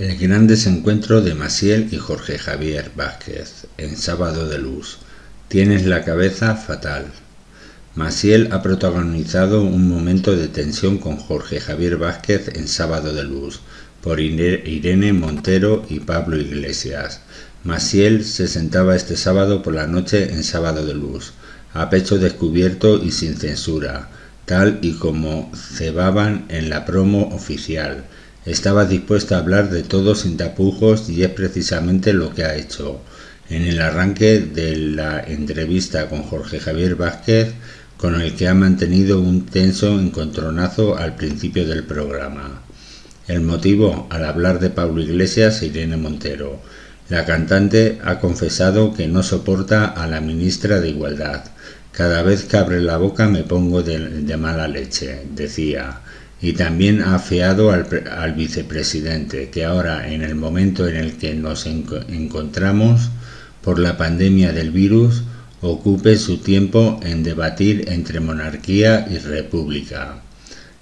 El gran desencuentro de Maciel y Jorge Javier Vázquez en Sábado de Luz. Tienes la cabeza fatal. Maciel ha protagonizado un momento de tensión con Jorge Javier Vázquez en Sábado de Luz por Irene Montero y Pablo Iglesias. Maciel se sentaba este sábado por la noche en Sábado de Luz, a pecho descubierto y sin censura, tal y como cebaban en la promo oficial estaba dispuesto a hablar de todo sin tapujos y es precisamente lo que ha hecho. En el arranque de la entrevista con Jorge Javier Vázquez, con el que ha mantenido un tenso encontronazo al principio del programa. El motivo, al hablar de Pablo Iglesias e Irene Montero. La cantante ha confesado que no soporta a la ministra de Igualdad. Cada vez que abre la boca me pongo de, de mala leche, decía y también ha afeado al, vicepresidente, que ahora, en el momento en el que nos encontramos por la pandemia del virus, ocupe su tiempo en debatir entre monarquía y república.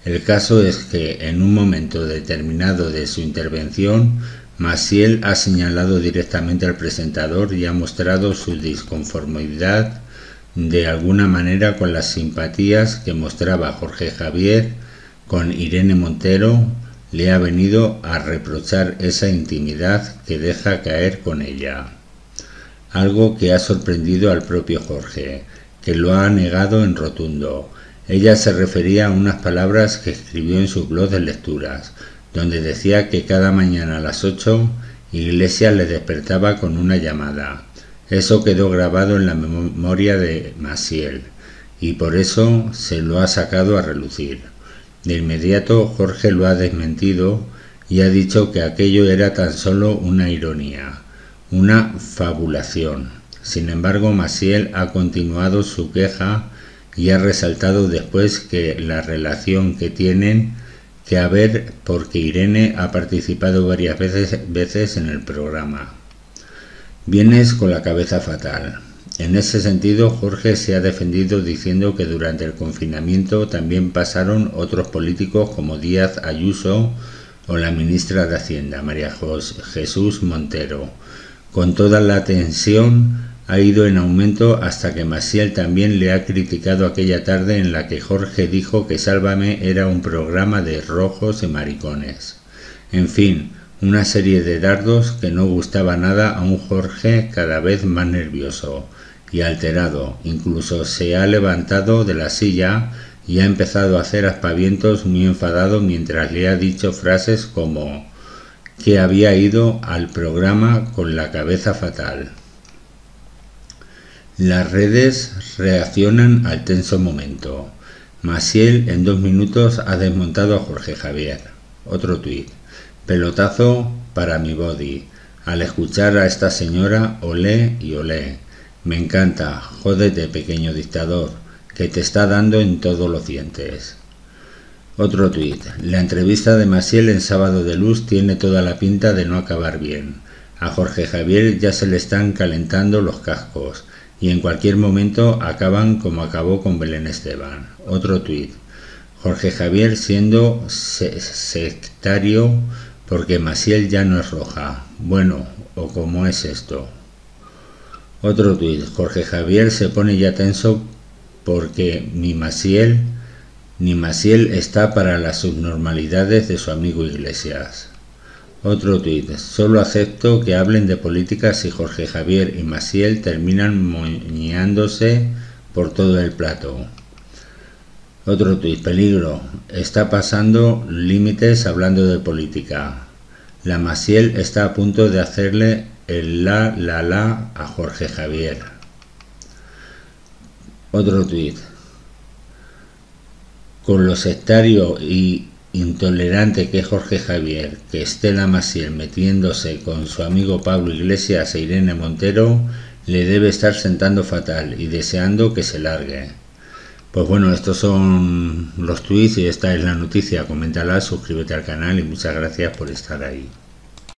El caso es que en un momento determinado de su intervención, Maciel ha señalado directamente al presentador y ha mostrado su disconformidad de alguna manera con las simpatías que mostraba Jorge Javier con Irene Montero le ha venido a reprochar esa intimidad que deja caer con ella. Algo que ha sorprendido al propio Jorge, que lo ha negado en rotundo. Ella se refería a unas palabras que escribió en su blog de lecturas, donde decía que cada mañana a las ocho Iglesias le despertaba con una llamada. Eso quedó grabado en la memoria de Maciel, y por eso se lo ha sacado a relucir. De inmediato Jorge lo ha desmentido y ha dicho que aquello era tan solo una ironía, una fabulación. Sin embargo, Maciel ha continuado su queja y ha resaltado después que la relación que tienen que haber porque Irene ha participado varias veces, veces en el programa. Vienes con la cabeza fatal. En ese sentido, Jorge se ha defendido diciendo que durante el confinamiento también pasaron otros políticos como Díaz Ayuso o la ministra de Hacienda, María Jesús Montero. Con toda la tensión ha ido en aumento hasta que Maciel también le ha criticado aquella tarde en la que Jorge dijo que Sálvame era un programa de rojos y maricones. En fin, una serie de dardos que no gustaba nada a un Jorge cada vez más nervioso y alterado, incluso se ha levantado de la silla y ha empezado a hacer aspavientos muy enfadado mientras le ha dicho frases como que había ido al programa con la cabeza fatal. Las redes reaccionan al tenso momento. Maciel en dos minutos ha desmontado a Jorge Javier. Otro tuit. Pelotazo para mi body. Al escuchar a esta señora, olé y olé. Me encanta, jódete pequeño dictador, que te está dando en todos los dientes. Otro tuit. La entrevista de Maciel en Sábado de Luz tiene toda la pinta de no acabar bien. A Jorge Javier ya se le están calentando los cascos y en cualquier momento acaban como acabó con Belén Esteban. Otro tuit. Jorge Javier siendo sectario porque Maciel ya no es roja. Bueno, ¿o cómo es esto? Otro tuit. Jorge Javier se pone ya tenso porque ni Maciel ni Maciel está para las subnormalidades de su amigo Iglesias. Otro tuit. Solo acepto que hablen de política si Jorge Javier y Maciel terminan moñándose por todo el plato. Otro tuit. Peligro. Está pasando límites hablando de política. La Maciel está a punto de hacerle el la la la a Jorge Javier. Otro tuit. Con lo sectario y intolerante que es Jorge Javier, que Estela Maciel metiéndose con su amigo Pablo Iglesias e Irene Montero, le debe estar sentando fatal y deseando que se largue. Pues bueno, estos son los tweets y esta es la noticia. Coméntala, suscríbete al canal y muchas gracias por estar ahí.